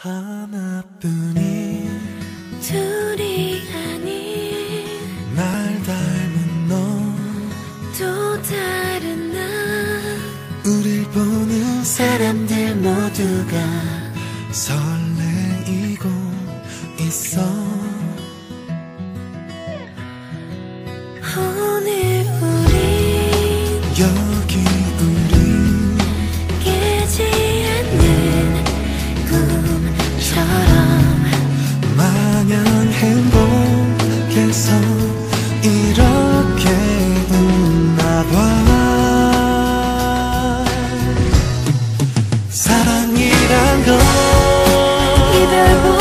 하나뿐인 둘이 아닌 날 닮은 너. 또 다른 나. 우릴 보는 사람들 모두가 설레이고 있어. 오늘 우리 사랑이란 건 이별보다